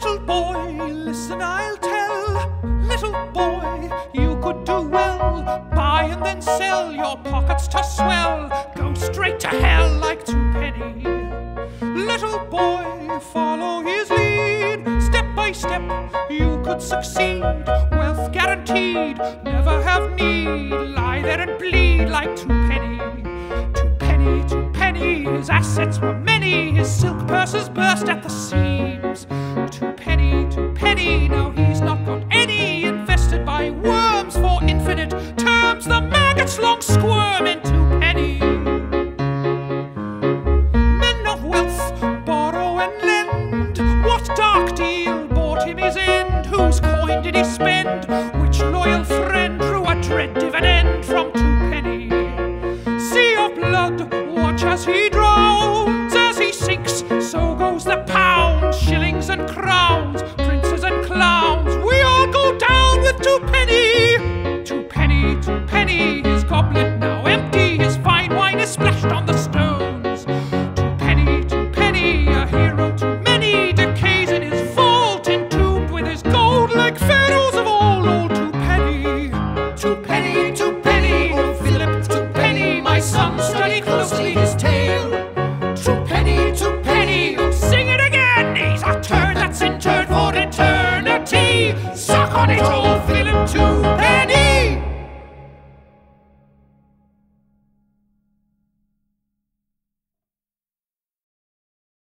Little boy, listen, I'll tell. Little boy, you could do well. Buy and then sell your pockets to swell. Go straight to hell like Twopenny. Little boy, follow his lead. Step by step, you could succeed. Wealth guaranteed, never have need. Lie there and bleed like two penny. Twopenny, two penny. His assets were many. His silk purses burst at the seams. Now he's not got any. Infested by worms for infinite terms. The maggots long squirm into penny. Men of wealth borrow and lend. What dark deal bought him his end? Whose coin did he spend? Which loyal friend drew a dread dividend from two penny? Sea of blood, watch as he drowns. My son, study closely his tale. Twopenny, two penny. Oh, sing it again. He's a turn that's interred for eternity. Suck on it, old